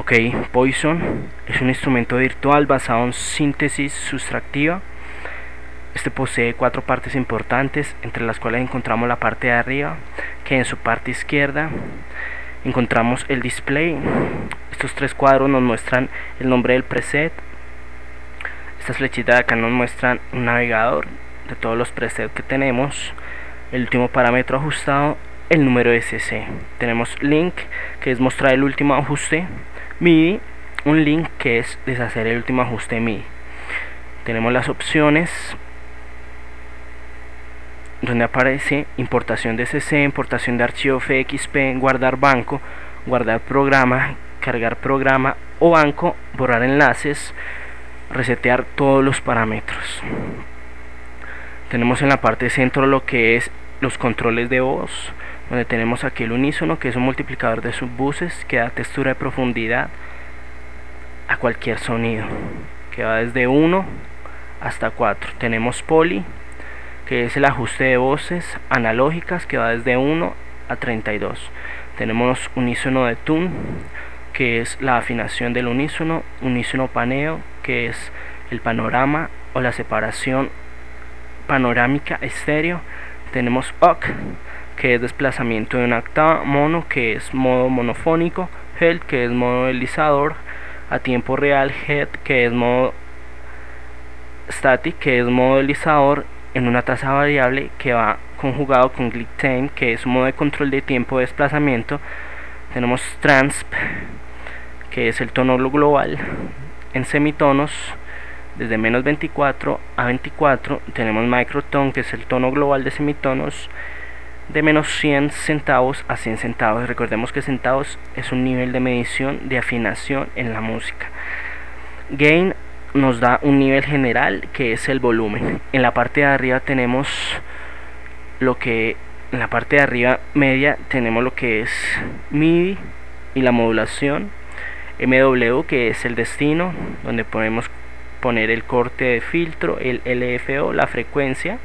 Ok, Poison es un instrumento virtual basado en síntesis sustractiva. Este posee cuatro partes importantes, entre las cuales encontramos la parte de arriba, que en su parte izquierda encontramos el display. Estos tres cuadros nos muestran el nombre del preset. Estas flechitas de acá nos muestran un navegador de todos los presets que tenemos. El último parámetro ajustado, el número SC. Tenemos link, que es mostrar el último ajuste MIDI, un link que es deshacer el último ajuste MIDI. Tenemos las opciones donde aparece importación de CC, importación de archivo FXP, guardar banco, guardar programa, cargar programa o banco, borrar enlaces, resetear todos los parámetros. Tenemos en la parte centro lo que es los controles de voz, donde tenemos aquí el unísono que es un multiplicador de subbuses que da textura de profundidad a cualquier sonido que va desde 1 hasta 4 tenemos poly que es el ajuste de voces analógicas que va desde 1 a 32 tenemos unísono de tune que es la afinación del unísono unísono paneo que es el panorama o la separación panorámica estéreo. Tenemos OC que es desplazamiento de una octava, mono que es modo monofónico, head que es modo deslizador, a tiempo real, head que es modo static que es modo deslizador en una tasa variable que va conjugado con click time que es modo de control de tiempo de desplazamiento. Tenemos transp que es el tono global en semitonos desde menos 24 a 24 tenemos microtone que es el tono global de semitonos de menos 100 centavos a 100 centavos. Recordemos que centavos es un nivel de medición de afinación en la música. Gain nos da un nivel general que es el volumen. En la parte de arriba tenemos lo que en la parte de arriba media tenemos lo que es MIDI y la modulación. MW que es el destino donde podemos poner el corte de filtro, el LFO, la frecuencia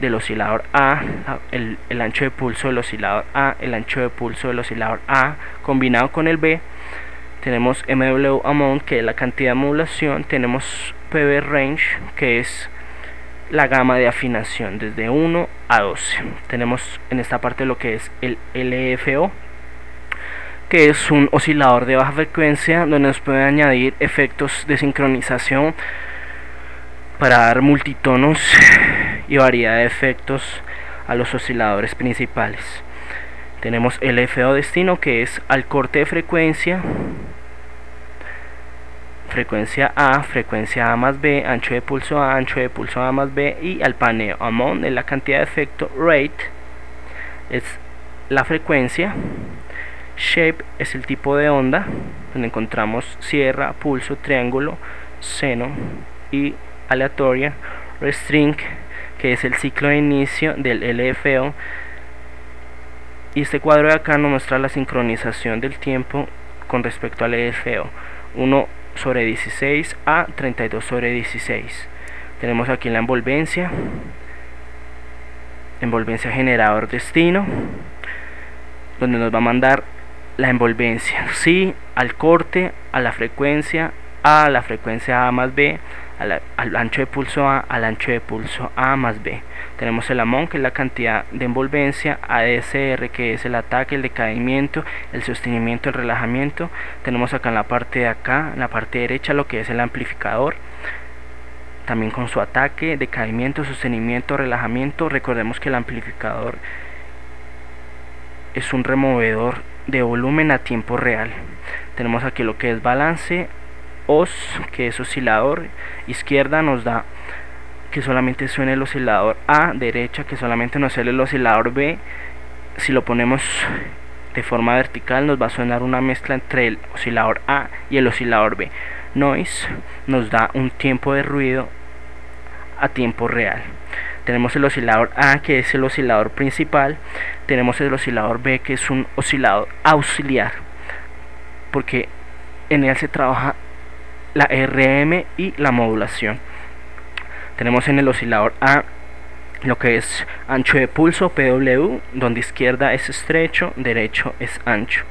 del oscilador A, el, ancho de pulso del oscilador A, el ancho de pulso del oscilador A combinado con el B. Tenemos MW amount que es la cantidad de modulación, tenemos PB range que es la gama de afinación desde 1 a 12. Tenemos en esta parte lo que es el LFO que es un oscilador de baja frecuencia donde nos puede añadir efectos de sincronización para dar multitonos y variedad de efectos a los osciladores principales. Tenemos el FO destino que es al corte de frecuencia, frecuencia A, frecuencia A más B, ancho de pulso A, ancho de pulso A más B y al paneo. Amount es la cantidad de efecto, rate es la frecuencia, shape es el tipo de onda, donde encontramos sierra, pulso, triángulo, seno y aleatoria, restring que es el ciclo de inicio del LFO y este cuadro de acá nos muestra la sincronización del tiempo con respecto al LFO 1 sobre 16 a 32 sobre 16 tenemos aquí la envolvencia. Envolvencia generador destino donde nos va a mandar la envolvencia. Sí al corte a la frecuencia a la frecuencia A más B al, ancho de pulso A al ancho de pulso A más B. Tenemos el amón que es la cantidad de envolvencia, ADSR que es el ataque, el decaimiento, el sostenimiento, el relajamiento. Tenemos acá en la parte de acá, en la parte derecha lo que es el amplificador. También con su ataque, decaimiento, sostenimiento, relajamiento. Recordemos que el amplificador es un removedor de volumen a tiempo real. Tenemos aquí lo que es balance, os, que es oscilador, izquierda nos da que solamente suene el oscilador A, derecha que solamente nos suene el oscilador B. Si lo ponemos de forma vertical nos va a sonar una mezcla entre el oscilador A y el oscilador B. Noise nos da un tiempo de ruido a tiempo real. Tenemos el oscilador A que es el oscilador principal. Tenemos el oscilador B que es un oscilador auxiliar. Porque en él se trabaja la RM y la modulación. Tenemos en el oscilador A lo que es ancho de pulso PW, donde izquierda es estrecho, derecho es ancho.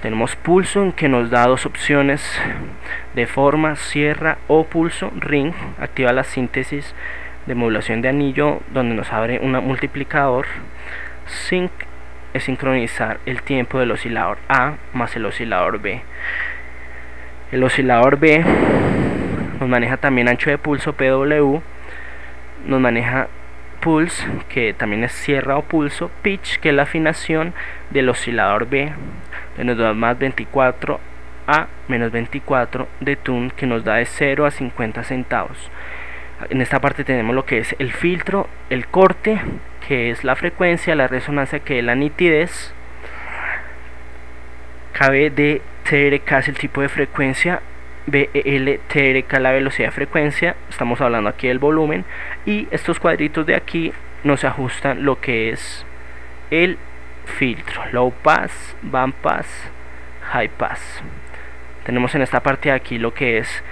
tenemos pulso que nos da dos opciones de forma, sierra o pulso, ring, activa la síntesis de modulación de anillo donde nos abre un multiplicador, sync es sincronizar el tiempo del oscilador A más el oscilador B. El oscilador B nos maneja también ancho de pulso PW, nos maneja pulse que también es sierra o pulso, pitch que es la afinación del oscilador B, nos da más 24 a menos 24 de tune que nos da de 0 a 50 centavos. En esta parte tenemos lo que es el filtro, el corte, que es la frecuencia, la resonancia, que es la nitidez, KB TRK es el tipo de frecuencia, BEL TRK la velocidad de frecuencia, estamos hablando aquí del volumen, y estos cuadritos de aquí nos ajustan lo que es el filtro, low pass, band pass, high pass. Tenemos en esta parte de aquí lo que es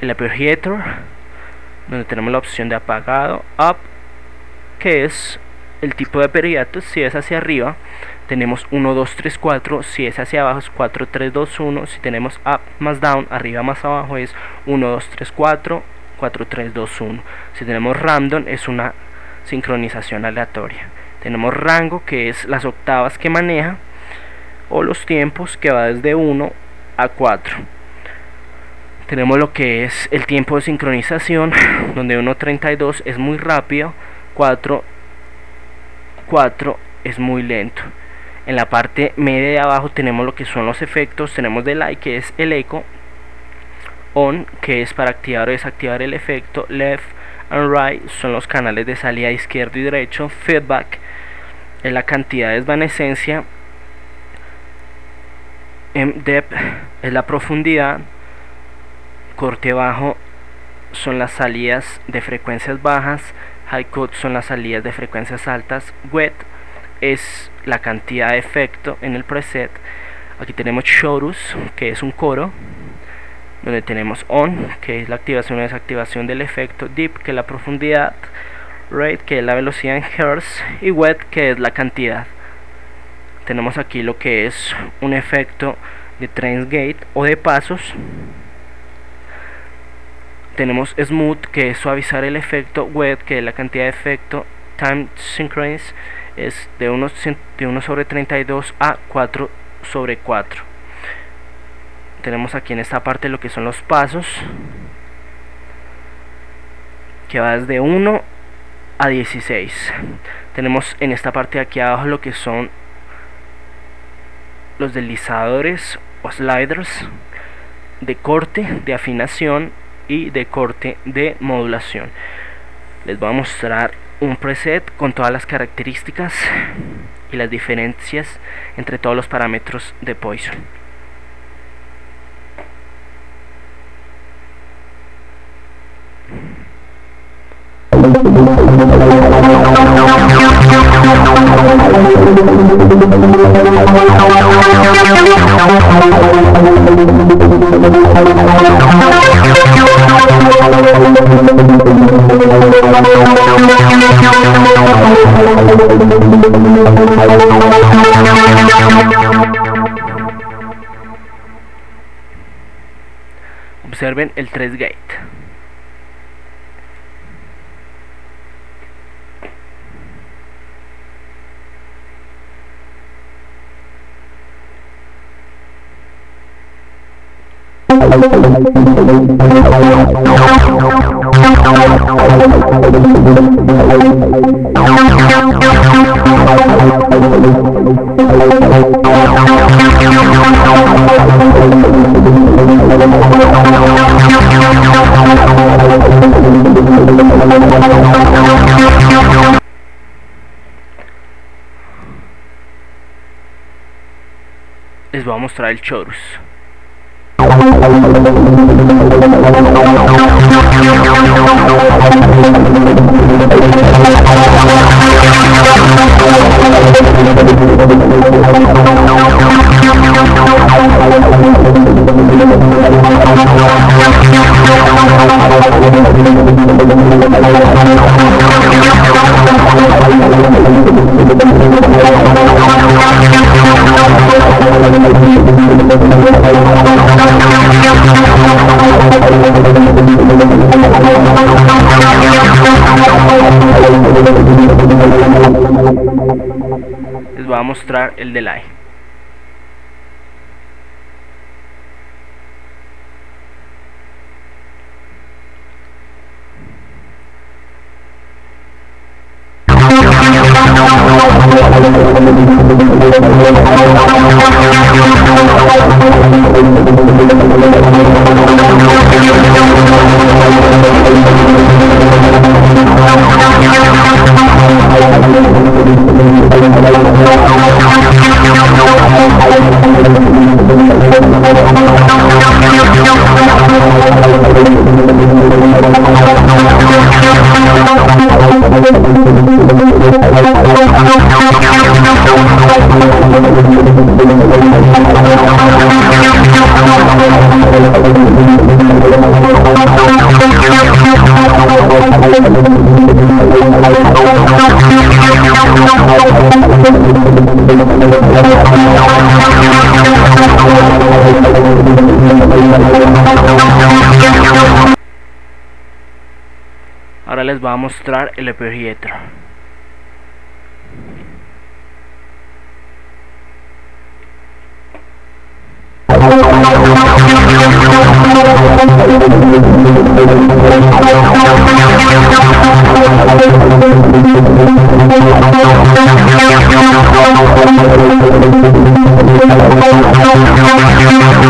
el aperture, donde tenemos la opción de apagado, up, que es el tipo de periatos, si es hacia arriba, tenemos 1, 2, 3, 4, si es hacia abajo es 4, 3, 2, 1, si tenemos up más down, arriba más abajo es 1, 2, 3, 4, 4, 3, 2, 1. Si tenemos random es una sincronización aleatoria. Tenemos rango que es las octavas que maneja o los tiempos que va desde 1 a 4 tenemos lo que es el tiempo de sincronización donde 1.32 es muy rápido 4 4 es muy lento. En la parte media de abajo tenemos lo que son los efectos tenemos delay que es el eco on que es para activar o desactivar el efecto left and right son los canales de salida izquierdo y derecho feedback es la cantidad de desvanecencia depth es la profundidad corte bajo son las salidas de frecuencias bajas high cut son las salidas de frecuencias altas. Wet es la cantidad de efecto en el preset. Aquí tenemos chorus que es un coro donde tenemos on que es la activación o desactivación del efecto. Deep que es la profundidad. Rate que es la velocidad en hertz. Y wet que es la cantidad. Tenemos aquí lo que es un efecto de gate o de pasos tenemos smooth que es suavizar el efecto wet que es la cantidad de efecto time synchronize es de 1, de 1 sobre 32 a 4 sobre 4 tenemos aquí en esta parte lo que son los pasos que va desde 1 a 16 tenemos en esta parte de aquí abajo lo que son los deslizadores o sliders de corte, de afinación y de corte de modulación. Les voy a mostrar un preset con todas las características y las diferencias entre todos los parámetros de Poison. Observen el 3 gate. Voy a mostrar el chorus. A mostrar el delay Ahora les voy a mostrar el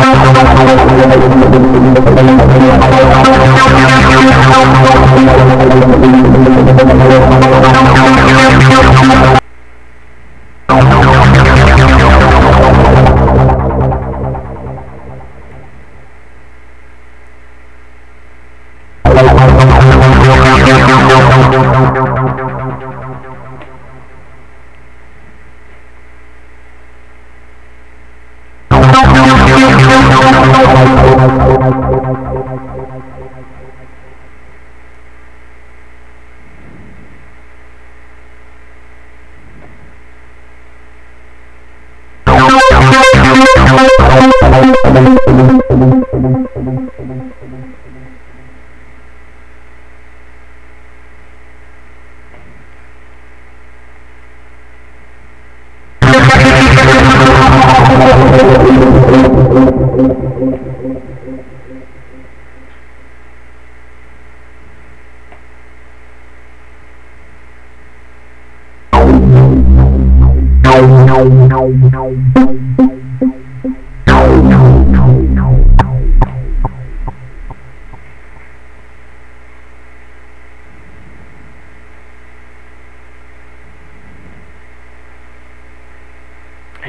Thank you.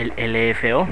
El LFO